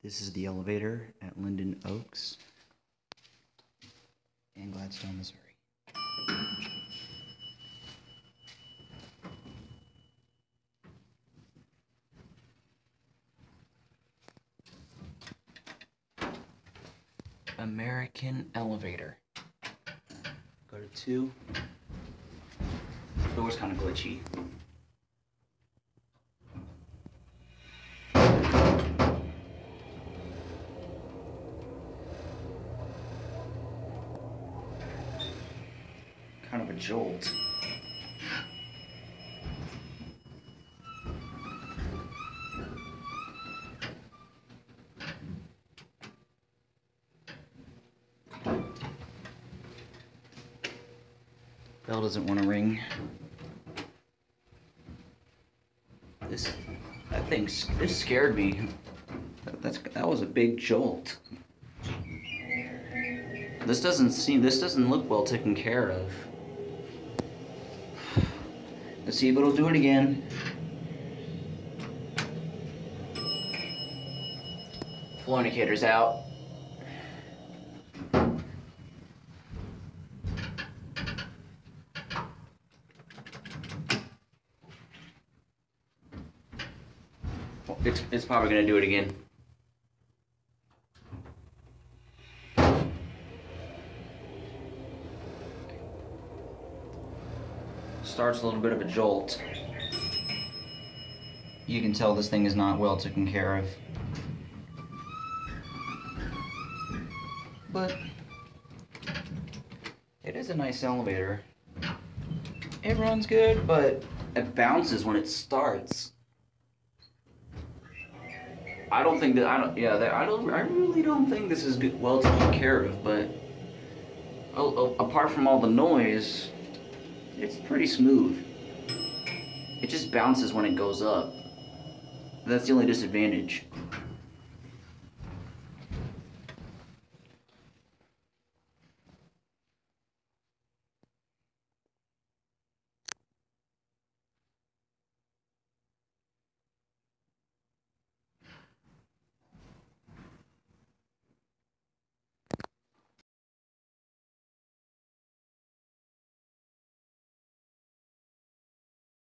This is the elevator at Linden Oaks in Gladstone, Missouri. American elevator. Go to two. The Door's kind of glitchy. Kind of a jolt. Bell doesn't want to ring. This, that thing, this scared me. That, that's that was a big jolt. This doesn't seem, this doesn't look well taken care of. Let's see if it'll do it again. Flow indicator's out. It's, it's probably gonna do it again. Starts a little bit of a jolt. You can tell this thing is not well taken care of. But it is a nice elevator. It runs good, but it bounces when it starts. I don't think that I don't. Yeah, that, I don't. I really don't think this is good, well taken care of. But apart from all the noise, it's pretty smooth. It just bounces when it goes up. That's the only disadvantage.